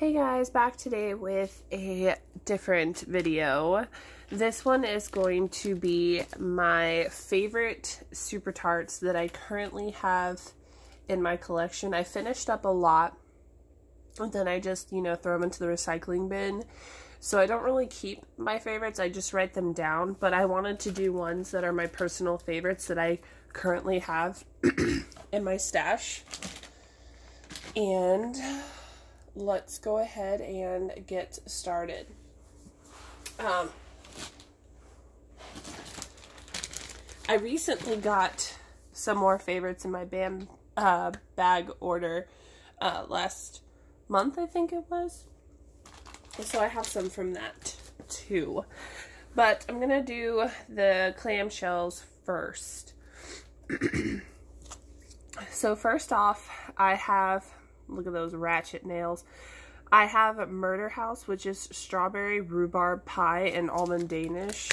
Hey guys, back today with a different video. This one is going to be my favorite Super Tarts that I currently have in my collection. I finished up a lot, and then I just, you know, throw them into the recycling bin. So I don't really keep my favorites, I just write them down, but I wanted to do ones that are my personal favorites that I currently have in my stash. And let's go ahead and get started. Um, I recently got some more favorites in my BAM uh, bag order uh, last month, I think it was. So I have some from that too. But I'm going to do the clamshells first. so first off, I have Look at those ratchet nails. I have Murder House, which is strawberry rhubarb pie and almond Danish.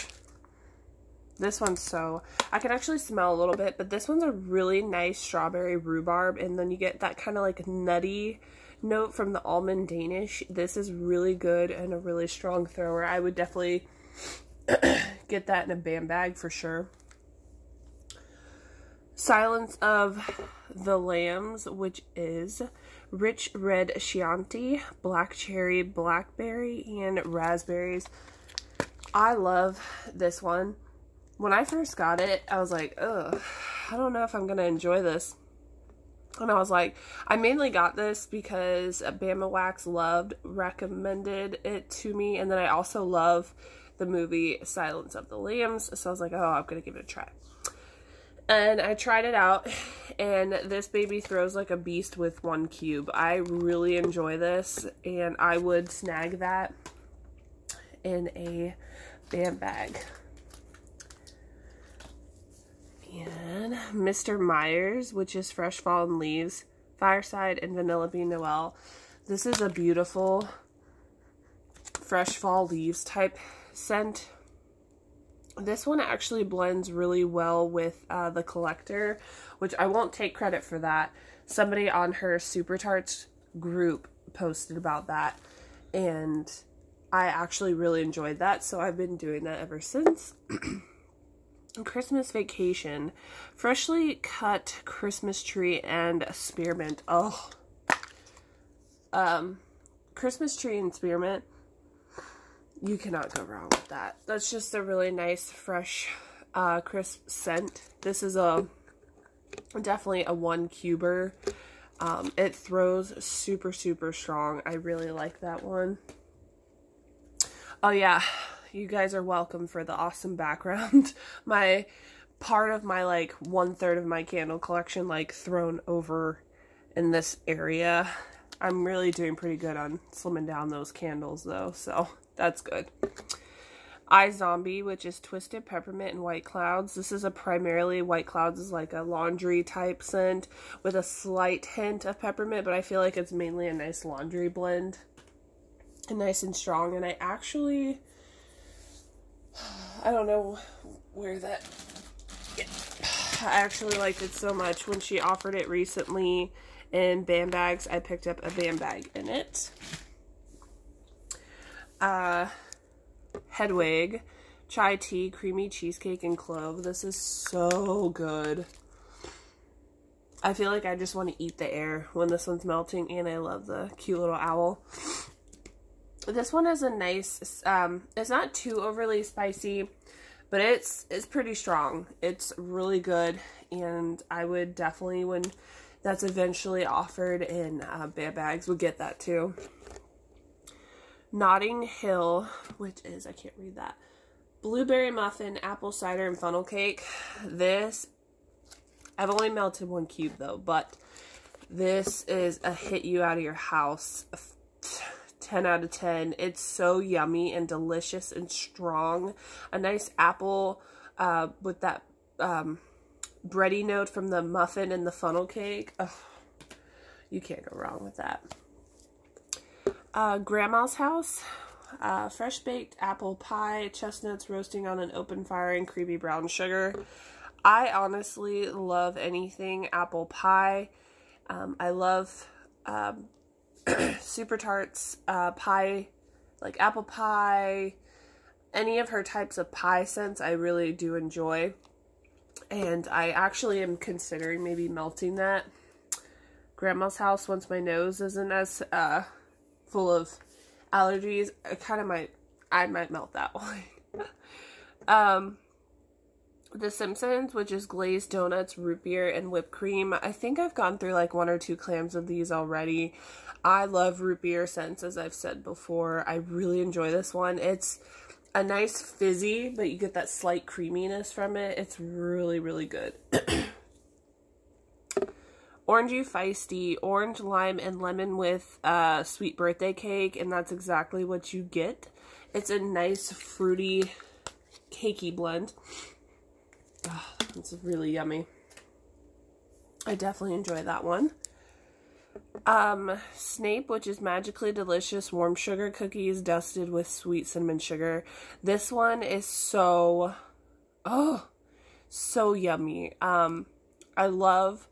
This one's so, I can actually smell a little bit, but this one's a really nice strawberry rhubarb, and then you get that kind of like nutty note from the almond Danish. This is really good and a really strong thrower. I would definitely get that in a BAM bag for sure. Silence of the Lambs, which is rich red Chianti, black cherry, blackberry, and raspberries. I love this one. When I first got it, I was like, ugh, I don't know if I'm going to enjoy this. And I was like, I mainly got this because Bama Wax loved, recommended it to me. And then I also love the movie Silence of the Lambs. So I was like, oh, I'm going to give it a try. And I tried it out, and this baby throws like a beast with one cube. I really enjoy this, and I would snag that in a BAM bag. And Mr. Myers, which is Fresh Fallen Leaves, Fireside, and Vanilla Bean Noel. This is a beautiful fresh fall leaves type scent this one actually blends really well with uh, the collector, which I won't take credit for that. Somebody on her Super Tarts group posted about that, and I actually really enjoyed that, so I've been doing that ever since. Christmas Vacation, freshly cut Christmas tree and spearmint. Oh, um, Christmas tree and spearmint you cannot go wrong with that. That's just a really nice, fresh, uh, crisp scent. This is a definitely a one cuber. Um, it throws super, super strong. I really like that one. Oh yeah, you guys are welcome for the awesome background. my part of my like one third of my candle collection like thrown over in this area. I'm really doing pretty good on slimming down those candles though, so that's good. iZombie, which is Twisted Peppermint and White Clouds. This is a primarily, White Clouds is like a laundry type scent with a slight hint of peppermint, but I feel like it's mainly a nice laundry blend. And nice and strong. And I actually, I don't know where that, yeah. I actually liked it so much. When she offered it recently in BAM bags, I picked up a BAM bag in it uh, Hedwig, chai tea, creamy cheesecake, and clove. This is so good. I feel like I just want to eat the air when this one's melting, and I love the cute little owl. This one is a nice, um, it's not too overly spicy, but it's, it's pretty strong. It's really good, and I would definitely, when that's eventually offered in uh, bags, would get that too. Notting Hill, which is, I can't read that, blueberry muffin, apple cider, and funnel cake. This, I've only melted one cube though, but this is a hit you out of your house. 10 out of 10. It's so yummy and delicious and strong. A nice apple uh, with that um, bready note from the muffin and the funnel cake. Ugh, you can't go wrong with that uh, Grandma's House. Uh, fresh baked apple pie, chestnuts roasting on an open fire, and creamy brown sugar. I honestly love anything apple pie. Um, I love um, Super Tarts uh, pie, like apple pie, any of her types of pie scents I really do enjoy. And I actually am considering maybe melting that grandma's house once my nose isn't as uh, full of allergies. I kind of might, I might melt that one. um, the Simpsons, which is glazed donuts, root beer, and whipped cream. I think I've gone through like one or two clams of these already. I love root beer scents, as I've said before. I really enjoy this one. It's a nice fizzy, but you get that slight creaminess from it. It's really, really good. Orangey Feisty, orange, lime, and lemon with uh, sweet birthday cake, and that's exactly what you get. It's a nice, fruity, cakey blend. Oh, it's really yummy. I definitely enjoy that one. Um, Snape, which is magically delicious warm sugar cookies dusted with sweet cinnamon sugar. This one is so, oh, so yummy. Um, I love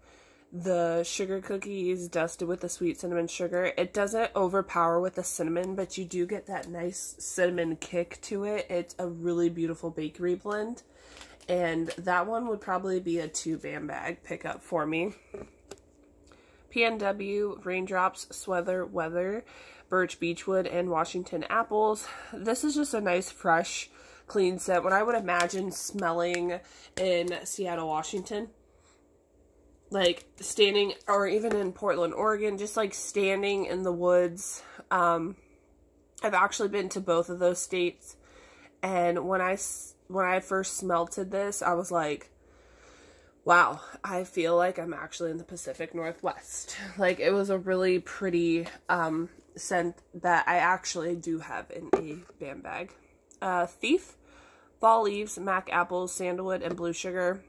the sugar cookies dusted with the sweet cinnamon sugar. It doesn't overpower with the cinnamon, but you do get that nice cinnamon kick to it. It's a really beautiful bakery blend. And that one would probably be a two bam bag pickup for me. PNW, Raindrops, Sweater, Weather, Birch Beechwood, and Washington Apples. This is just a nice, fresh, clean scent. What I would imagine smelling in Seattle, Washington. Like standing, or even in Portland, Oregon, just like standing in the woods. Um, I've actually been to both of those states. And when I when I first smelted this, I was like, wow, I feel like I'm actually in the Pacific Northwest. Like, it was a really pretty um, scent that I actually do have in a BAM bag. Uh, Thief, Fall Leaves, Mac Apples, Sandalwood, and Blue Sugar.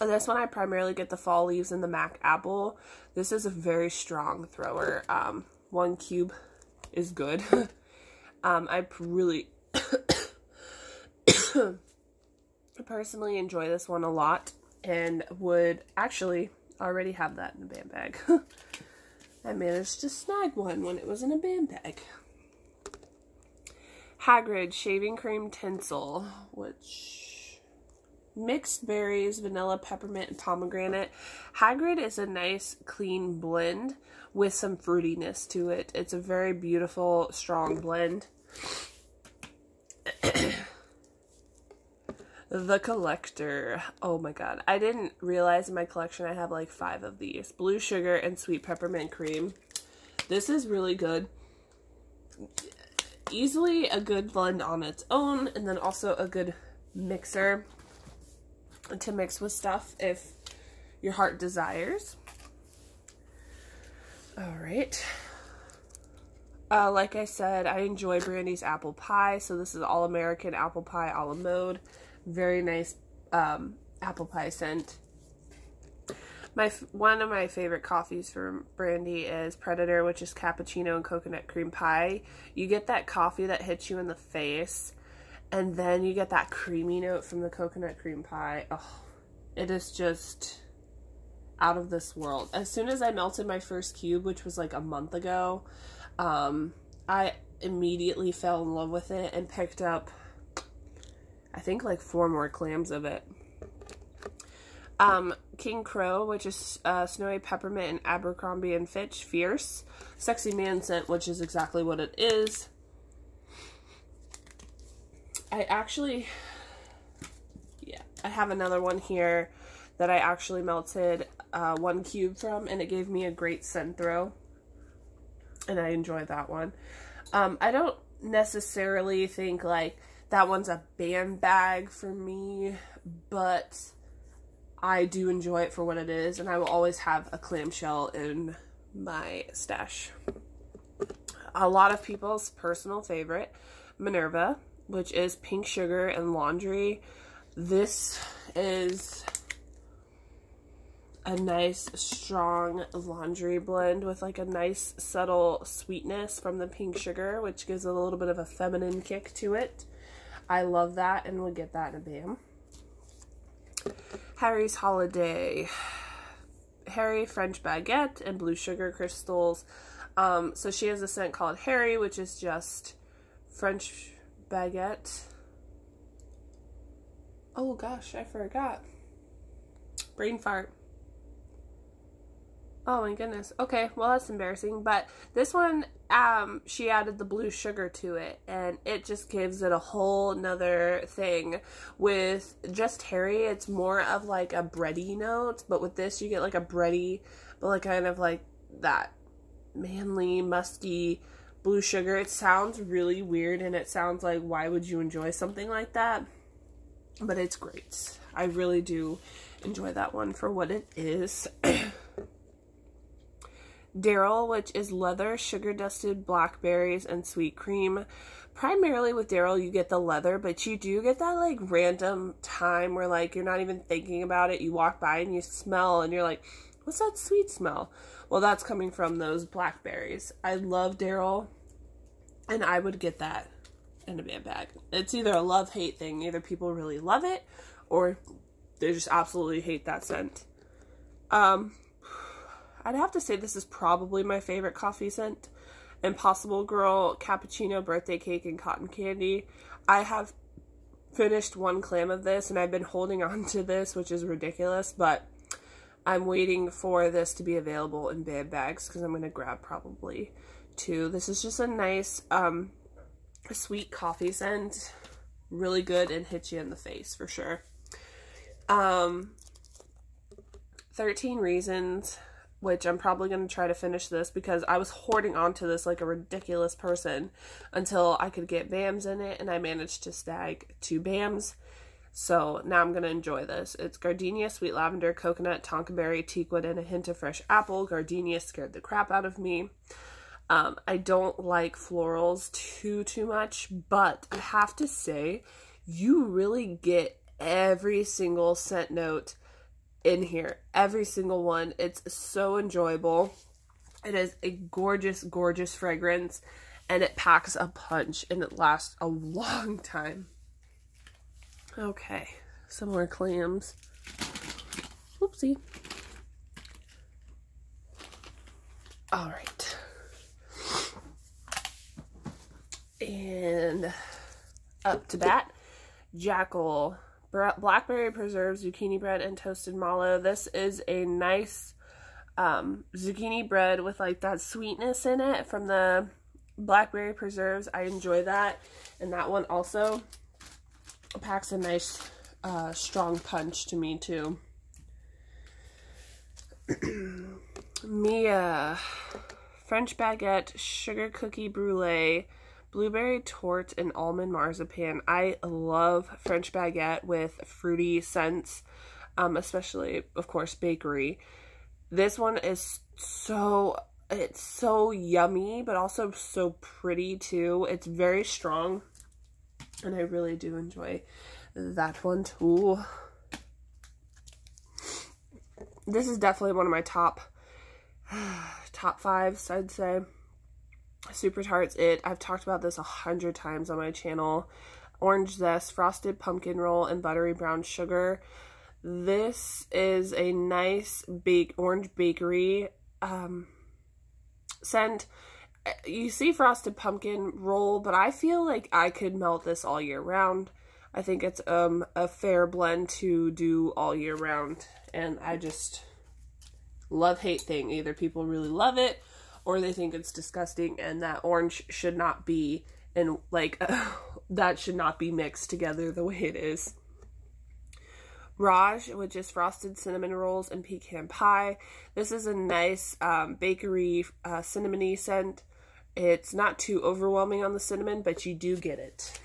And this one I primarily get the Fall Leaves and the Mac Apple. This is a very strong thrower. Um, one cube is good. um, I really personally enjoy this one a lot and would actually already have that in a BAM bag. I managed to snag one when it was in a BAM bag. Hagrid Shaving Cream Tinsel, which mixed berries, vanilla, peppermint, and pomegranate. Hagrid is a nice, clean blend with some fruitiness to it. It's a very beautiful, strong blend. The Collector. Oh my god. I didn't realize in my collection I have like five of these. Blue sugar and sweet peppermint cream. This is really good. Easily a good blend on its own and then also a good mixer to mix with stuff if your heart desires. All right. Uh, like I said, I enjoy Brandy's apple pie, so this is all American apple pie a la mode. Very nice um, apple pie scent. My One of my favorite coffees from Brandy is Predator, which is cappuccino and coconut cream pie. You get that coffee that hits you in the face, and then you get that creamy note from the coconut cream pie. Oh, it is just out of this world. As soon as I melted my first cube, which was like a month ago, um, I immediately fell in love with it and picked up I think like four more clams of it. Um, King Crow, which is uh, Snowy Peppermint and Abercrombie and Fitch Fierce. Sexy Man scent, which is exactly what it is. I actually, yeah, I have another one here that I actually melted uh, one cube from, and it gave me a great scent throw. And I enjoyed that one. Um, I don't necessarily think like that one's a BAM bag for me, but I do enjoy it for what it is, and I will always have a clamshell in my stash. A lot of people's personal favorite, Minerva, which is pink sugar and laundry. This is a nice strong laundry blend with like a nice subtle sweetness from the pink sugar which gives a little bit of a feminine kick to it I love that and we'll get that in a bam. Harry's Holiday. Harry French Baguette and Blue Sugar Crystals. Um, so she has a scent called Harry, which is just French Baguette. Oh gosh, I forgot. Brain fart. Oh my goodness. Okay, well that's embarrassing. But this one, um, she added the blue sugar to it, and it just gives it a whole nother thing. With just Harry, it's more of like a bready note, but with this, you get like a bready, but like kind of like that manly, musky blue sugar. It sounds really weird, and it sounds like why would you enjoy something like that? But it's great. I really do enjoy that one for what it is. Daryl, which is leather, sugar dusted blackberries, and sweet cream. Primarily with Daryl, you get the leather, but you do get that like random time where like you're not even thinking about it. You walk by and you smell, and you're like, what's that sweet smell? Well, that's coming from those blackberries. I love Daryl, and I would get that in a BAM bag. It's either a love hate thing. Either people really love it, or they just absolutely hate that scent. Um, I'd have to say this is probably my favorite coffee scent. Impossible Girl, Cappuccino, Birthday Cake, and Cotton Candy. I have finished one clam of this, and I've been holding on to this, which is ridiculous, but I'm waiting for this to be available in BAM bags, because I'm going to grab probably two. This is just a nice, um, sweet coffee scent. Really good and hits you in the face, for sure. Um, 13 Reasons which I'm probably going to try to finish this because I was hoarding onto this like a ridiculous person until I could get BAMs in it and I managed to snag two BAMs. So now I'm going to enjoy this. It's gardenia, sweet lavender, coconut, tonka berry, teakwood, and a hint of fresh apple. Gardenia scared the crap out of me. Um, I don't like florals too, too much, but I have to say, you really get every single scent note in here. Every single one. It's so enjoyable. It is a gorgeous, gorgeous fragrance and it packs a punch and it lasts a long time. Okay, some more clams. Oopsie. All right. And up to bat, Jackal blackberry preserves, zucchini bread, and toasted mallow. This is a nice um, zucchini bread with like that sweetness in it from the blackberry preserves. I enjoy that. And that one also packs a nice uh, strong punch to me too. Mia French baguette, sugar cookie brulee, blueberry torte and almond marzipan. I love French baguette with fruity scents, um, especially, of course, bakery. This one is so, it's so yummy, but also so pretty too. It's very strong, and I really do enjoy that one too. This is definitely one of my top, top fives, I'd say. Super Tarts It. I've talked about this a hundred times on my channel. Orange Zest, Frosted Pumpkin Roll, and Buttery Brown Sugar. This is a nice bake orange bakery um, scent. You see Frosted Pumpkin Roll, but I feel like I could melt this all year round. I think it's um, a fair blend to do all year round. And I just love-hate thing. Either people really love it or they think it's disgusting and that orange should not be and like uh, that should not be mixed together the way it is. Raj, which is frosted cinnamon rolls and pecan pie. This is a nice um, bakery uh, cinnamony scent. It's not too overwhelming on the cinnamon, but you do get it.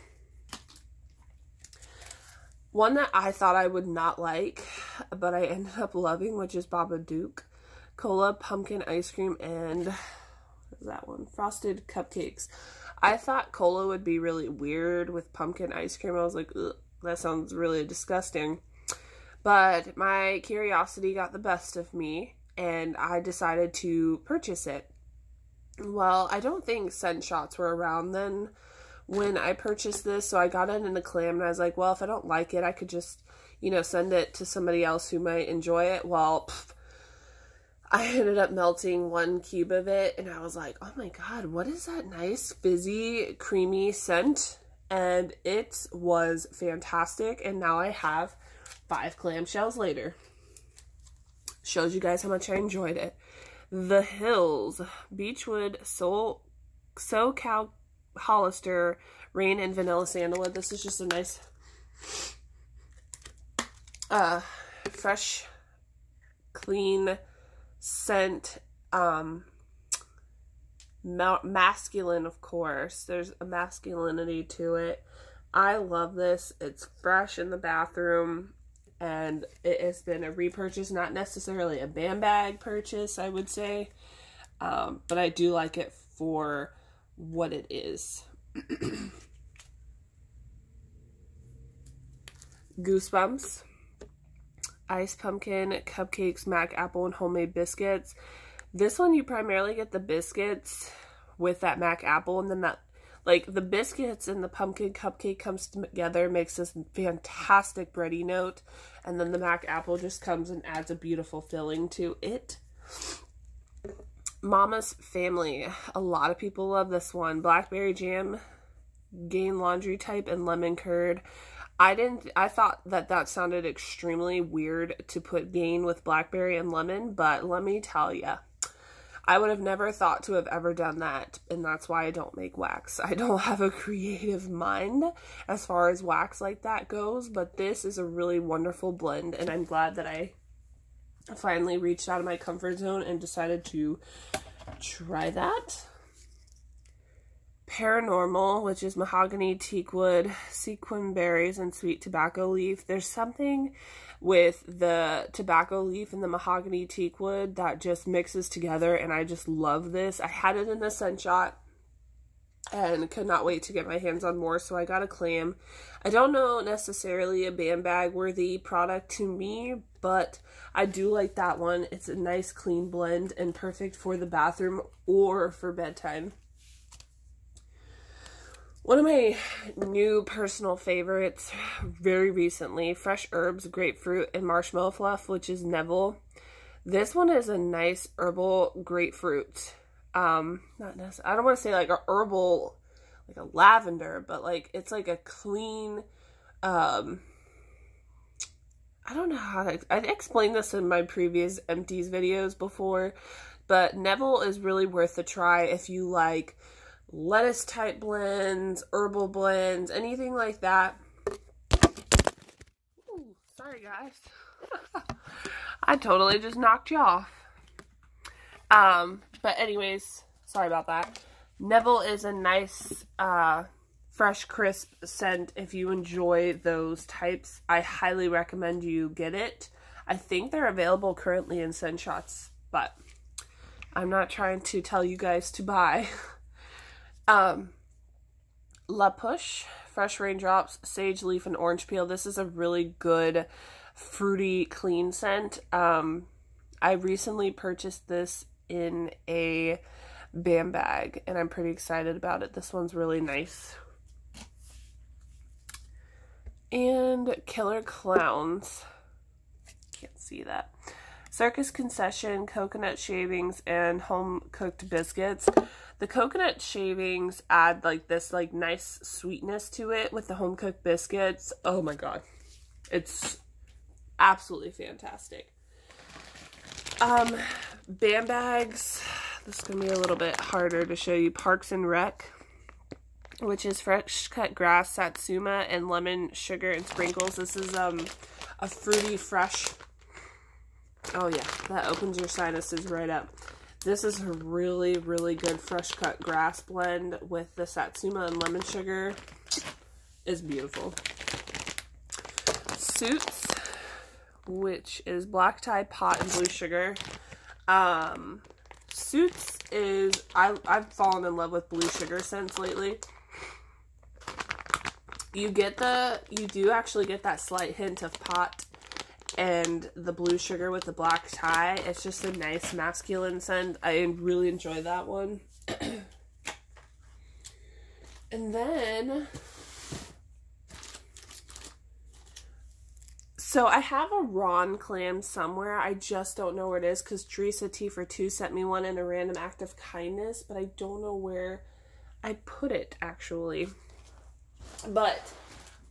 One that I thought I would not like, but I ended up loving, which is Babadook. cola, pumpkin ice cream, and that one? Frosted cupcakes. I thought cola would be really weird with pumpkin ice cream. I was like, that sounds really disgusting. But my curiosity got the best of me, and I decided to purchase it. Well, I don't think scent shots were around then when I purchased this, so I got it in a clam, and I was like, well, if I don't like it, I could just, you know, send it to somebody else who might enjoy it. Well, pff, I ended up melting one cube of it and I was like, oh my god, what is that nice fizzy creamy scent? And it was fantastic and now I have five clamshells later. Shows you guys how much I enjoyed it. The Hills, Beechwood, Soul, SoCal Hollister, Rain, and Vanilla Sandalwood. This is just a nice, uh, fresh, clean scent. Um, ma masculine, of course. There's a masculinity to it. I love this. It's fresh in the bathroom and it has been a repurchase, not necessarily a BAM bag purchase, I would say, um, but I do like it for what it is. Goosebumps, ice pumpkin, cupcakes, mac apple, and homemade biscuits. This one you primarily get the biscuits with that mac apple and then that like the biscuits and the pumpkin cupcake comes together, makes this fantastic bready note. And then the mac apple just comes and adds a beautiful filling to it. Mama's Family. A lot of people love this one. Blackberry jam, Gain laundry type, and lemon curd. I didn't, I thought that that sounded extremely weird to put Gain with blackberry and lemon, but let me tell you, I would have never thought to have ever done that, and that's why I don't make wax. I don't have a creative mind as far as wax like that goes, but this is a really wonderful blend, and I'm glad that I finally reached out of my comfort zone and decided to try that. Paranormal, which is mahogany, teakwood, sequin berries, and sweet tobacco leaf. There's something with the tobacco leaf and the mahogany teak wood that just mixes together and I just love this. I had it in the scent shot and could not wait to get my hands on more so I got a clam. I don't know necessarily a BAM bag worthy product to me but I do like that one. It's a nice clean blend and perfect for the bathroom or for bedtime. One of my new personal favorites very recently, Fresh Herbs, Grapefruit, and Marshmallow Fluff, which is Neville. This one is a nice herbal grapefruit. Um, not necessarily, I don't want to say like a herbal, like a lavender, but like it's like a clean, um, I don't know how to, I explained this in my previous empties videos before, but Neville is really worth a try if you like lettuce type blends, herbal blends, anything like that. Ooh, sorry guys. I totally just knocked you off. Um, but anyways, sorry about that. Neville is a nice, uh, fresh, crisp scent. If you enjoy those types, I highly recommend you get it. I think they're available currently in scent shots, but I'm not trying to tell you guys to buy. Um, La Push, fresh raindrops, sage leaf, and orange peel. This is a really good fruity clean scent. Um, I recently purchased this in a BAM bag and I'm pretty excited about it. This one's really nice. And Killer Clowns. Can't see that. Circus Concession, coconut shavings, and home cooked biscuits. The coconut shavings add like this like nice sweetness to it with the home cooked biscuits. Oh my god. It's absolutely fantastic. Um, BAM Bags. This is going to be a little bit harder to show you. Parks and Rec, which is fresh cut grass, satsuma, and lemon sugar and sprinkles. This is um a fruity, fresh... Oh yeah, that opens your sinuses right up. This is a really, really good fresh cut grass blend with the Satsuma and lemon sugar. is beautiful. Suits, which is black tie pot and blue sugar. Um, Suits is, I, I've fallen in love with blue sugar scents lately. You get the, you do actually get that slight hint of pot and the blue sugar with the black tie. It's just a nice masculine scent. I really enjoy that one. and then So I have a Ron clam somewhere. I just don't know where it is because Teresa T for two sent me one in a random act of kindness, but I don't know where I put it actually. But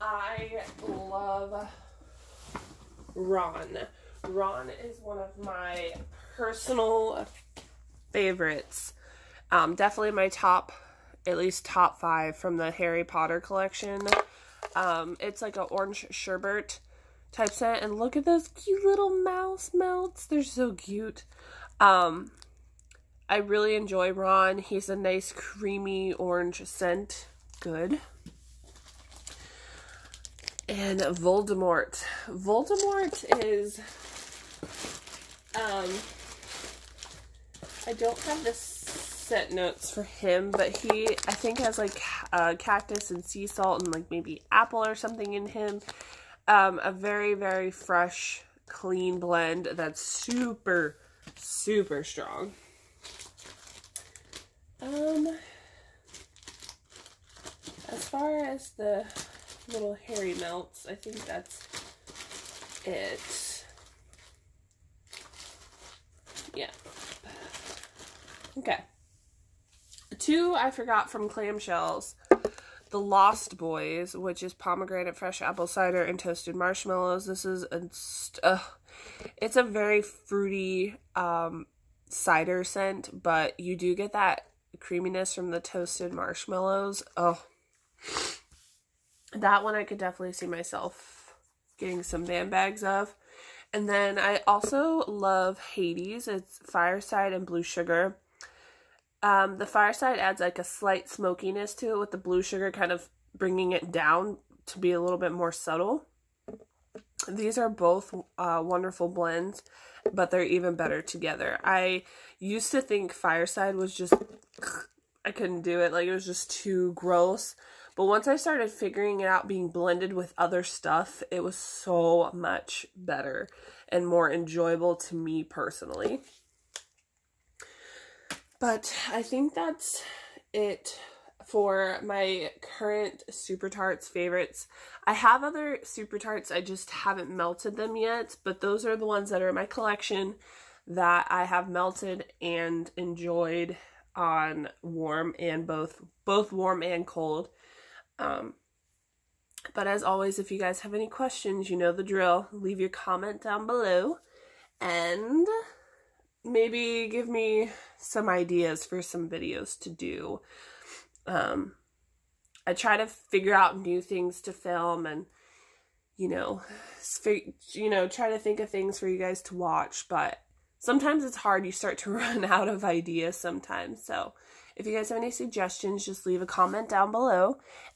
I love Ron. Ron is one of my personal favorites. Um, definitely my top, at least top five from the Harry Potter collection. Um, it's like an orange sherbet type scent. And look at those cute little mouse melts. They're so cute. Um, I really enjoy Ron. He's a nice creamy orange scent. Good. And Voldemort. Voldemort is, um, I don't have the set notes for him, but he, I think, has like uh, cactus and sea salt and like maybe apple or something in him. Um, a very, very fresh, clean blend that's super, super strong. Um, as far as the little hairy melts, I think that's it. Yeah. Okay. Two I forgot from clamshells the Lost Boys, which is pomegranate, fresh apple cider, and toasted marshmallows. This is a, uh, it's a very fruity um, cider scent, but you do get that creaminess from the toasted marshmallows. Oh, that one I could definitely see myself getting some BAM bags of. And then I also love Hades. It's Fireside and Blue Sugar. Um, the fireside adds like a slight smokiness to it with the blue sugar kind of bringing it down to be a little bit more subtle. These are both uh, wonderful blends, but they're even better together. I used to think fireside was just, I couldn't do it. Like it was just too gross. But once I started figuring it out being blended with other stuff, it was so much better and more enjoyable to me personally. But I think that's it for my current Super Tarts favorites. I have other Super Tarts, I just haven't melted them yet, but those are the ones that are in my collection that I have melted and enjoyed on warm and both both warm and cold. Um, but as always, if you guys have any questions, you know the drill. Leave your comment down below. And maybe give me some ideas for some videos to do. Um, I try to figure out new things to film and, you know, you know, try to think of things for you guys to watch, but sometimes it's hard. You start to run out of ideas sometimes. So if you guys have any suggestions, just leave a comment down below